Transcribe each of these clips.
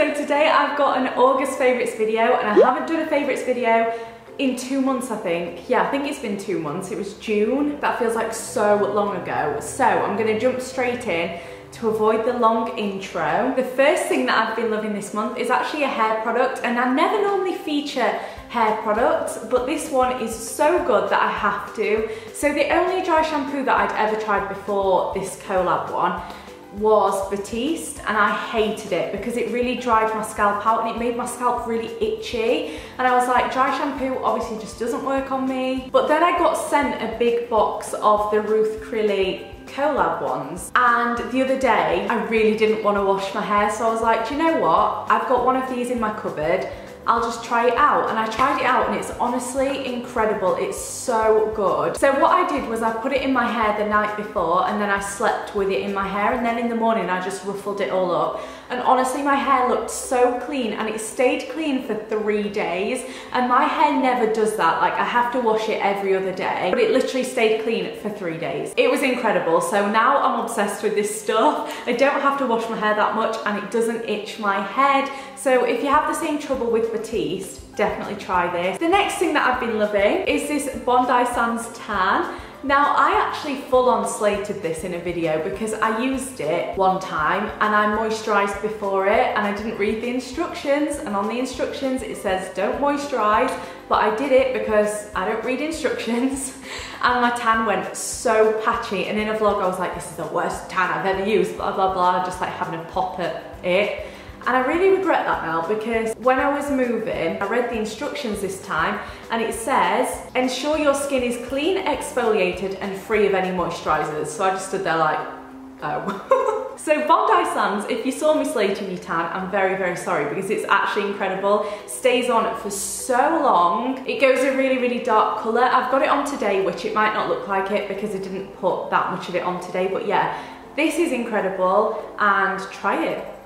So today I've got an August favourites video and I haven't done a favourites video in two months I think. Yeah, I think it's been two months. It was June. That feels like so long ago. So I'm gonna jump straight in to avoid the long intro. The first thing that I've been loving this month is actually a hair product and I never normally feature hair products, but this one is so good that I have to. So the only dry shampoo that I'd ever tried before this collab one was Batiste and I hated it because it really dried my scalp out and it made my scalp really itchy. And I was like dry shampoo obviously just doesn't work on me. But then I got sent a big box of the Ruth Crilly collab ones. And the other day I really didn't want to wash my hair so I was like do you know what? I've got one of these in my cupboard I'll just try it out. And I tried it out and it's honestly incredible. It's so good. So what I did was I put it in my hair the night before and then I slept with it in my hair and then in the morning I just ruffled it all up. And honestly, my hair looked so clean and it stayed clean for three days. And my hair never does that. Like I have to wash it every other day, but it literally stayed clean for three days. It was incredible. So now I'm obsessed with this stuff. I don't have to wash my hair that much and it doesn't itch my head. So if you have the same trouble with Batiste, definitely try this. The next thing that I've been loving is this Bondi Sands Tan. Now I actually full on slated this in a video because I used it one time and I moisturised before it and I didn't read the instructions and on the instructions it says don't moisturise but I did it because I don't read instructions and my tan went so patchy and in a vlog I was like this is the worst tan I've ever used blah blah blah just like having a pop at it and I really regret that now because when I was moving, I read the instructions this time and it says, ensure your skin is clean, exfoliated and free of any moisturisers. So I just stood there like, oh. so Bondi Sands, if you saw me slating your tan, I'm very, very sorry because it's actually incredible. Stays on for so long. It goes a really, really dark colour. I've got it on today, which it might not look like it because I didn't put that much of it on today. But yeah, this is incredible and try it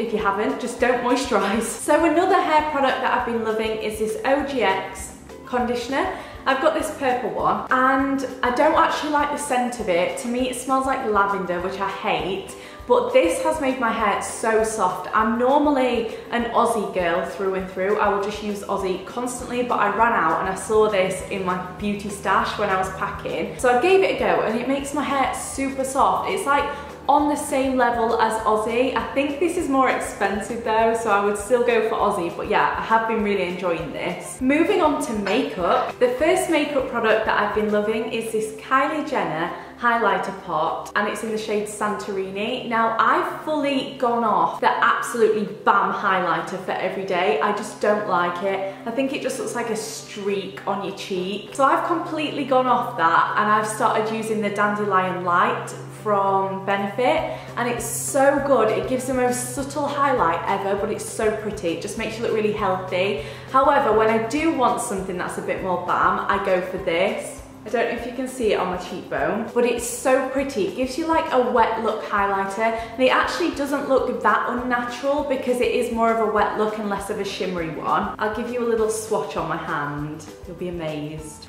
if you haven't, just don't moisturise. So another hair product that I've been loving is this OGX conditioner. I've got this purple one and I don't actually like the scent of it. To me it smells like lavender, which I hate, but this has made my hair so soft. I'm normally an Aussie girl through and through. I will just use Aussie constantly, but I ran out and I saw this in my beauty stash when I was packing. So I gave it a go and it makes my hair super soft. It's like on the same level as Aussie. I think this is more expensive though, so I would still go for Aussie, but yeah, I have been really enjoying this. Moving on to makeup, the first makeup product that I've been loving is this Kylie Jenner highlighter pot and it's in the shade Santorini. Now I've fully gone off the absolutely bam highlighter for every day. I just don't like it. I think it just looks like a streak on your cheek. So I've completely gone off that and I've started using the Dandelion Light from Benefit and it's so good. It gives the most subtle highlight ever but it's so pretty. It just makes you look really healthy. However, when I do want something that's a bit more bam, I go for this. I don't know if you can see it on my cheekbone, but it's so pretty. It gives you like a wet look highlighter and it actually doesn't look that unnatural because it is more of a wet look and less of a shimmery one. I'll give you a little swatch on my hand. You'll be amazed.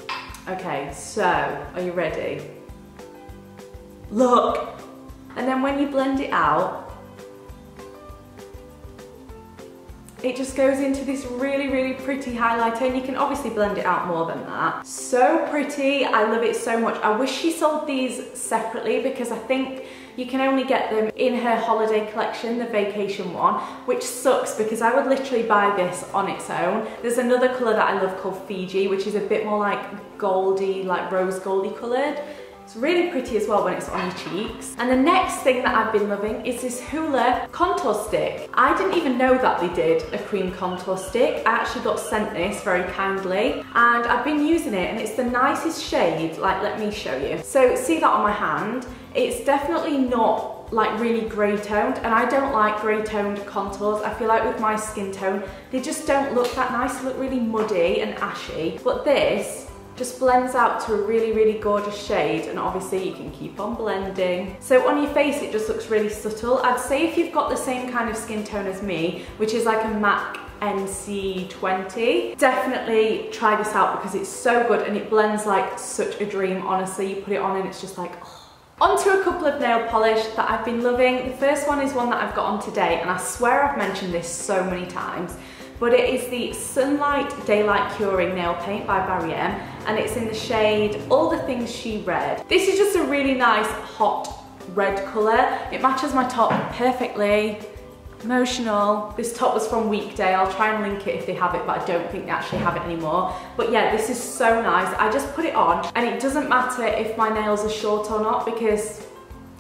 Okay, so are you ready? Look. And then when you blend it out, it just goes into this really, really pretty highlighter and you can obviously blend it out more than that. So pretty, I love it so much. I wish she sold these separately because I think you can only get them in her holiday collection, the vacation one, which sucks because I would literally buy this on its own. There's another colour that I love called Fiji, which is a bit more like goldy, like rose goldy coloured. It's really pretty as well when it's on your cheeks. And the next thing that I've been loving is this Hoola contour stick. I didn't even know that they did a cream contour stick. I actually got sent this very kindly and I've been using it and it's the nicest shade. Like, let me show you. So see that on my hand? It's definitely not like really grey toned and I don't like grey toned contours. I feel like with my skin tone, they just don't look that nice. They look really muddy and ashy. But this just blends out to a really, really gorgeous shade and obviously you can keep on blending. So on your face it just looks really subtle. I'd say if you've got the same kind of skin tone as me, which is like a MAC NC20. Definitely try this out because it's so good and it blends like such a dream, honestly. You put it on and it's just like, oh, On to a couple of nail polish that I've been loving. The first one is one that I've got on today and I swear I've mentioned this so many times but it is the Sunlight Daylight Curing Nail Paint by Barry M and it's in the shade All the Things She Read. This is just a really nice hot red colour. It matches my top perfectly. Emotional. This top was from Weekday. I'll try and link it if they have it, but I don't think they actually have it anymore. But yeah, this is so nice. I just put it on and it doesn't matter if my nails are short or not because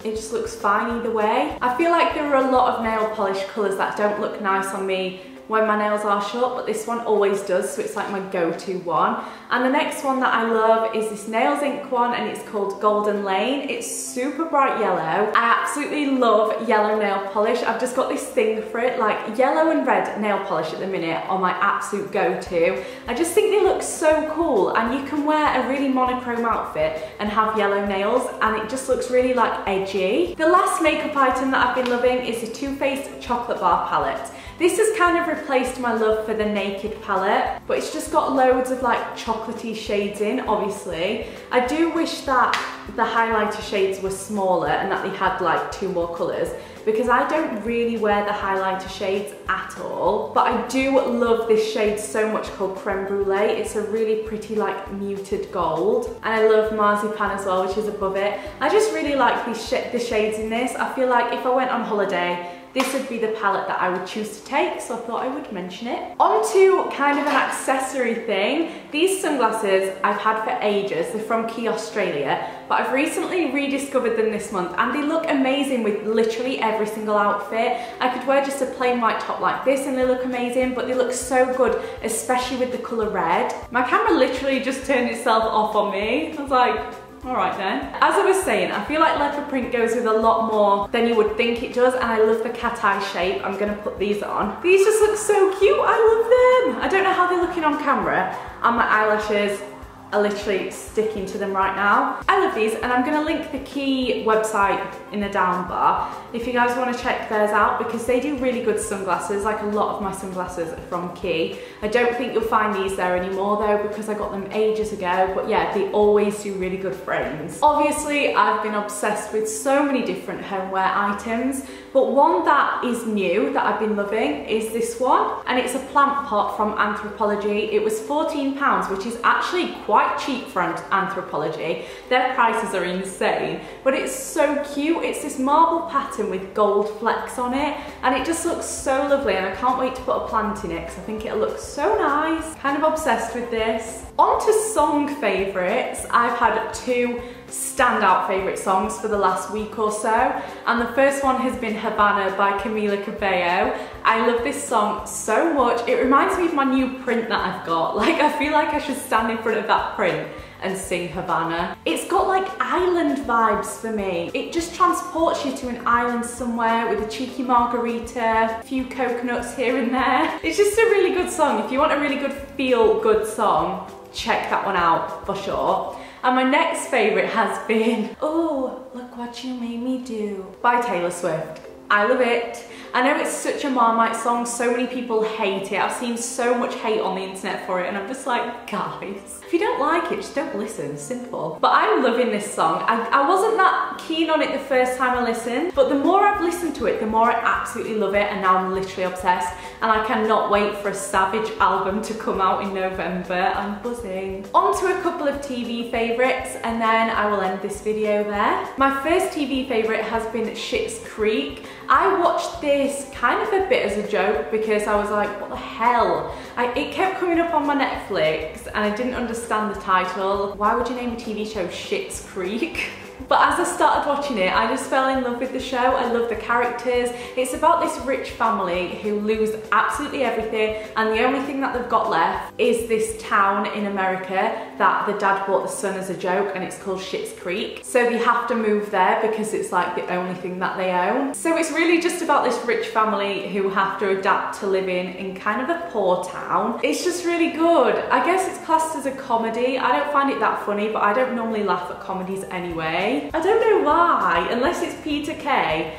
it just looks fine either way. I feel like there are a lot of nail polish colours that don't look nice on me when my nails are short, but this one always does, so it's like my go-to one. And the next one that I love is this Nails Inc one, and it's called Golden Lane. It's super bright yellow. I absolutely love yellow nail polish. I've just got this thing for it, like yellow and red nail polish at the minute are my absolute go-to. I just think they look so cool, and you can wear a really monochrome outfit and have yellow nails, and it just looks really like edgy. The last makeup item that I've been loving is the Too Faced Chocolate Bar Palette. This has kind of replaced my love for the Naked palette, but it's just got loads of like chocolatey shades in, obviously. I do wish that the highlighter shades were smaller and that they had like two more colours because I don't really wear the highlighter shades at all. But I do love this shade so much called Creme Brulee. It's a really pretty like muted gold. And I love Marzipan as well, which is above it. I just really like sh the shades in this. I feel like if I went on holiday this would be the palette that I would choose to take, so I thought I would mention it. On to kind of an accessory thing. These sunglasses I've had for ages. They're from Quay Australia, but I've recently rediscovered them this month and they look amazing with literally every single outfit. I could wear just a plain white top like this and they look amazing, but they look so good, especially with the colour red. My camera literally just turned itself off on me. I was like, all right then. As I was saying, I feel like leopard print goes with a lot more than you would think it does and I love the cat eye shape. I'm gonna put these on. These just look so cute, I love them. I don't know how they're looking on camera and my eyelashes are literally sticking to them right now. I love these and I'm gonna link the Quay website in the down bar if you guys wanna check theirs out because they do really good sunglasses, like a lot of my sunglasses are from Quay. I don't think you'll find these there anymore though because I got them ages ago, but yeah, they always do really good frames. Obviously, I've been obsessed with so many different homeware items, but one that is new that I've been loving is this one, and it's a plant pot from Anthropologie. It was 14 pounds, which is actually quite quite cheap for Anthropologie. Their prices are insane, but it's so cute. It's this marble pattern with gold flecks on it, and it just looks so lovely, and I can't wait to put a plant in it because I think it'll look so nice. Kind of obsessed with this. On to song favourites. I've had two standout favourite songs for the last week or so and the first one has been Havana by Camila Cabello. I love this song so much. It reminds me of my new print that I've got. Like I feel like I should stand in front of that print and sing Havana. It's got like island vibes for me. It just transports you to an island somewhere with a cheeky margarita, a few coconuts here and there. It's just a really good song. If you want a really good feel good song, check that one out for sure. And my next favourite has been Oh, Look What You Made Me Do by Taylor Swift. I love it. I know it's such a Marmite song, so many people hate it. I've seen so much hate on the internet for it and I'm just like, guys, if you don't like it, just don't listen, simple. But I'm loving this song. I, I wasn't that keen on it the first time I listened, but the more I've listened to it, the more I absolutely love it and now I'm literally obsessed and I cannot wait for a Savage album to come out in November. I'm buzzing. On to a couple of TV favourites and then I will end this video there. My first TV favourite has been Schitt's Creek. I watched this kind of a bit as a joke because I was like, what the hell? I, it kept coming up on my Netflix and I didn't understand the title. Why would you name a TV show Shits Creek? But as I started watching it, I just fell in love with the show. I love the characters. It's about this rich family who lose absolutely everything and the only thing that they've got left is this town in America that the dad bought the son as a joke and it's called Schitt's Creek. So they have to move there because it's like the only thing that they own. So it's really just about this rich family who have to adapt to living in kind of a poor town. It's just really good. I guess it's classed as a comedy. I don't find it that funny, but I don't normally laugh at comedies anyway. I don't know why, unless it's Peter Kay,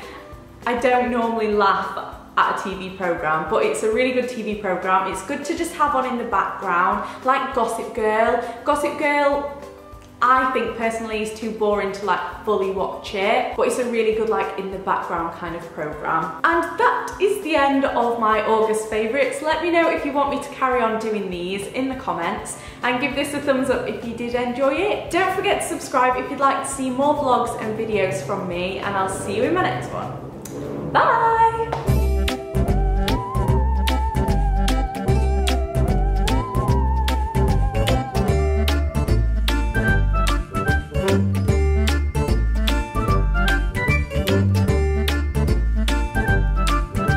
I don't normally laugh at a TV program, but it's a really good TV program. It's good to just have on in the background, like Gossip Girl. Gossip Girl I think personally is too boring to like fully watch it, but it's a really good like in the background kind of program. And is the end of my August favourites. Let me know if you want me to carry on doing these in the comments and give this a thumbs up if you did enjoy it. Don't forget to subscribe if you'd like to see more vlogs and videos from me and I'll see you in my next one. Bye!